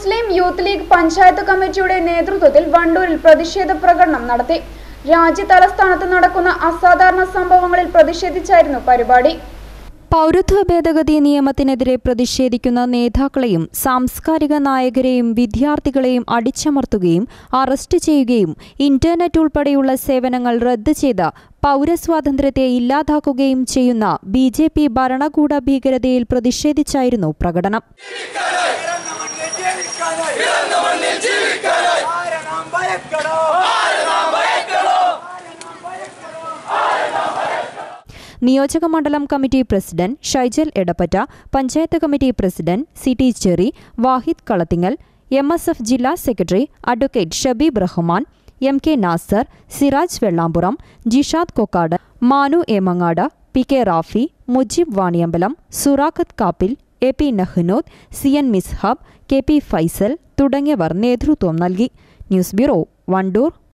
മുസ്ലിം youth league panchayat കമ്മിറ്റിയുടെ നേതൃത്വത്തിൽ വണ്ടൂരിൽ പ്രതിഷേധ പ്രകടനം നടത്തി. രാജ്യ തലസ്ഥാനത്ത് നടക്കുന്ന അസാധാരണ സംഭവങ്ങളിൽ പ്രതിഷേധിച്ചായിരുന്നു പരിപാടി. പൗരത്വ ഭേദഗതി നിയമത്തിനെതിരെ പ്രതിഷേധിക്കുന്ന നേതാക്കളെയും സാംസ്കാരിക നായകരെയും വിദ്യാർത്ഥികളെയും അടിച്ചമർത്തുകയും അറസ്റ്റ് ചെയ്യുകയും ഇന്റർനെറ്റ് ഉൾപ്പെടെയുള്ള സേവനങ്ങൾ റദ്ദ് ചെയ്ത് പൗരസ്വാതന്ത്ര്യത്തെ ഇല്ലാതാക്കുകയും ചെയ്യുന്ന ബി ജെ പി ഭരണകൂട ഭീകരതയിൽ പ്രതിഷേധിച്ചായിരുന്നു പ്രകടനം. പിറന്ന മണ്ണിൽ ജീവിക്കാനായി ആരെ നാം ഭയക്കണോ നിയോജക മണ്ഡലം committee president Shaijal Edappatta panchayat committee president C T Cherry Wahid Kalathingal M S F ജില്ലാ secretary advocate Shabeeb Rahman M K Nasar Siraj Vellampuram Jishad Kokkad Manu Emangad P K Rafi Mujeeb Vaniyambalam Surakhath Kappil A P Nahnod C N Mishab K P Faisal തുടങ്ങിയവർ നേതൃത്വം നൽകി. News bureau Wandoor.